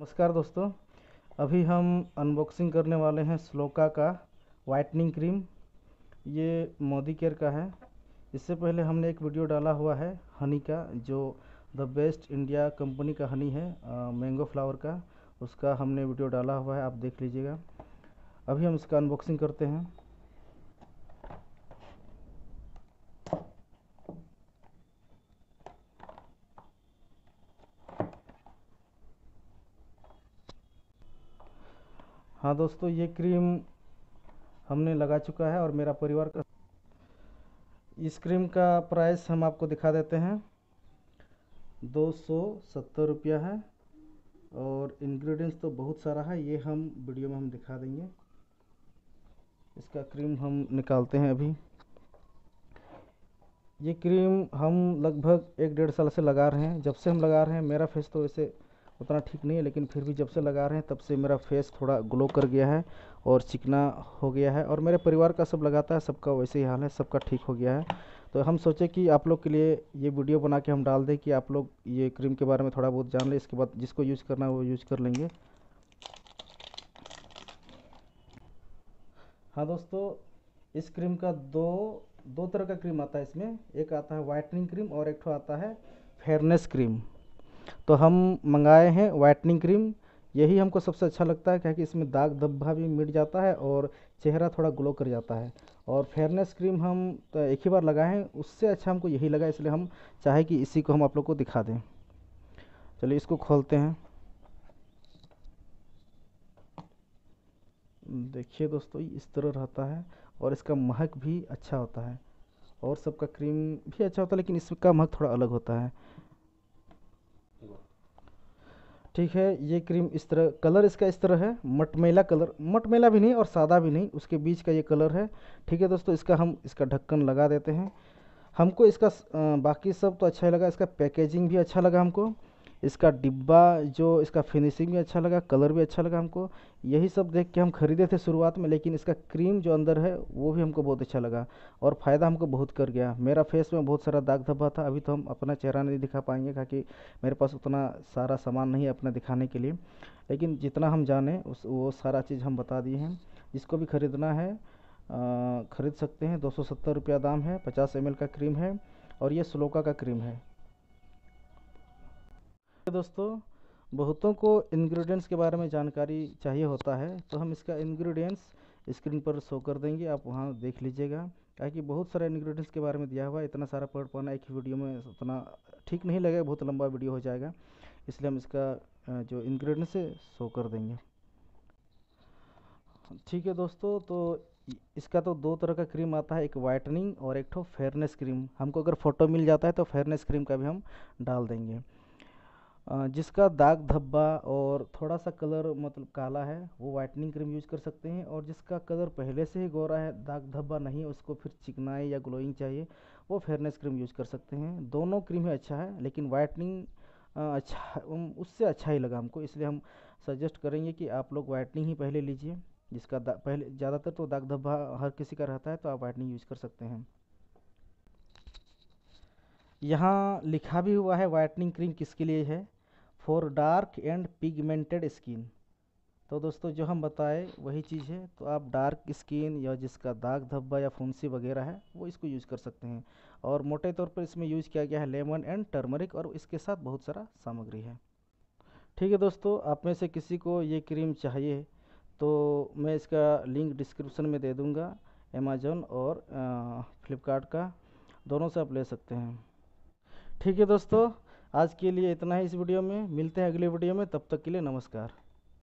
नमस्कार दोस्तों। अभी हम अनबॉक्सिंग करने वाले हैं स्लोका का वाइटनिंग क्रीम ये मोदी केयर का है। इससे पहले हमने एक वीडियो डाला हुआ है हनी का, जो द बेस्ट इंडिया कंपनी का हनी है मैंगो फ्लावर का। उसका हमने वीडियो डाला हुआ है, आप देख लीजिएगा। अभी हम इसका अनबॉक्सिंग करते हैं। हाँ दोस्तों, ये क्रीम हमने लगा चुका है और मेरा परिवार का इस क्रीम का प्राइस हम आपको दिखा देते हैं। दो सौ सत्तर रुपया है और इंग्रेडिएंट्स तो बहुत सारा है, ये हम वीडियो में हम दिखा देंगे। इसका क्रीम हम निकालते हैं अभी। ये क्रीम हम लगभग एक डेढ़ साल से लगा रहे हैं। जब से हम लगा रहे हैं, मेरा फेस तो वैसे उतना ठीक नहीं है, लेकिन फिर भी जब से लगा रहे हैं, तब से मेरा फेस थोड़ा ग्लो कर गया है और चिकना हो गया है। और मेरे परिवार का सब लगाता है सबका वैसे ही हाल है, सबका ठीक हो गया है। तो हम सोचे कि आप लोग के लिए ये वीडियो बना के हम डाल दें कि आप लोग ये क्रीम के बारे में थोड़ा बहुत जान लें। इसके बाद जिसको यूज़ करना है, वो यूज़ कर लेंगे। हाँ दोस्तों, इस क्रीम का दो दो तरह का क्रीम आता है इसमें। एक आता है वाइटनिंग क्रीम और एक आता है फेयरनेस क्रीम तो हम मंगाए हैं वाइटनिंग क्रीम यही हमको सबसे अच्छा लगता है क्योंकि इसमें दाग धब्बा भी मिट जाता है और चेहरा थोड़ा ग्लो कर जाता है। और फेयरनेस क्रीम हम तो एक ही बार लगाए हैं, उससे अच्छा हमको यही लगा, इसलिए हम चाहे कि इसी को हम आप लोग को दिखा दें। चलिए इसको खोलते हैं। देखिए दोस्तों, इस तरह रहता है और इसका महक भी अच्छा होता है और सबका क्रीम भी अच्छा होता है, लेकिन इसका महक थोड़ा अलग होता है। ठीक है, ये क्रीम इस तरह कलर इसका इस तरह है, मटमेला कलर मटमेला भी नहीं और सादा भी नहीं, उसके बीच का ये कलर है। ठीक है दोस्तों, इसका हम, इसका ढक्कन लगा देते हैं। हमको इसका बाकी सब तो अच्छा लगा, इसका पैकेजिंग भी अच्छा लगा हमको। इसका डिब्बा जो इसका फिनिशिंग भी अच्छा लगा कलर भी अच्छा लगा हमको। यही सब देख के हम ख़रीदे थे शुरुआत में, लेकिन इसका क्रीम जो अंदर है, वो भी हमको बहुत अच्छा लगा और फ़ायदा हमको बहुत कर गया। मेरा फेस में बहुत सारा दाग धब्बा था, अभी तो हम अपना चेहरा नहीं दिखा पाएँगे क्योंकि मेरे पास उतना सारा सामान नहीं है अपना दिखाने के लिए। लेकिन जितना हम जाने, उस, वो सारा चीज़ हम बता दिए हैं। जिसको भी ख़रीदना है ख़रीद सकते हैं। दो सौ सत्तर रुपया दाम है, पचास एम का क्रीम है और ये स्लोका का क्रीम है। दोस्तों, बहुतों को इंग्रेडिएंट्स के बारे में जानकारी चाहिए होता है तो हम इसका इंग्रेडिएंट्स स्क्रीन पर शो कर देंगे। आप वहाँ देख लीजिएगा। कि बहुत सारे इंग्रेडिएंट्स के बारे में दिया हुआ है, इतना सारा पढ़ पाना, एक वीडियो में उतना ठीक नहीं लगेगा, बहुत लंबा वीडियो हो जाएगा। इसलिए हम इसका जो इंग्रेडिएंट्स है शो कर देंगे। ठीक है दोस्तों तो इसका तो दो तरह का क्रीम आता है, एक वाइटनिंग और एक ठो फेयरनेस क्रीम हमको अगर फ़ोटो मिल जाता है तो फेयरनेस क्रीम का भी हम डाल देंगे। जिसका दाग धब्बा और थोड़ा सा कलर मतलब काला है, वो वाइटनिंग क्रीम यूज़ कर सकते हैं और जिसका कलर पहले से ही गोरा है, दाग धब्बा नहीं, उसको फिर चिकनाई या ग्लोइंग चाहिए, वो फेयरनेस क्रीम यूज़ कर सकते हैं। दोनों क्रीम ही अच्छा है, लेकिन वाइटनिंग अच्छा उससे अच्छा ही लगा हमको, इसलिए हम सजेस्ट करेंगे कि आप लोग वाइटनिंग ही पहले लीजिए, जिसका पहले, ज़्यादातर तो दाग धब्बा हर किसी का रहता है तो आप वाइटनिंग यूज़ कर सकते हैं। यहाँ लिखा भी हुआ है वाइटनिंग क्रीम किसके लिए है? For dark and pigmented skin. तो दोस्तों, जो हम बताए, वही चीज़ है। तो आप डार्क स्किन या जिसका दाग धब्बा या फुंसी वगैरह है, वो इसको यूज़ कर सकते हैं। और मोटे तौर पर इसमें यूज़ किया गया है लेमन एंड टर्मरिक, और इसके साथ बहुत सारा सामग्री है। ठीक है दोस्तों, आप में से किसी को ये क्रीम चाहिए तो मैं इसका लिंक डिस्क्रिप्शन में दे दूँगा अमेज़ोन और फ्लिपकार्ट का। दोनों से आप ले सकते हैं। ठीक है दोस्तों आज के लिए इतना ही इस वीडियो में। मिलते हैं अगले वीडियो में। तब तक के लिए नमस्कार।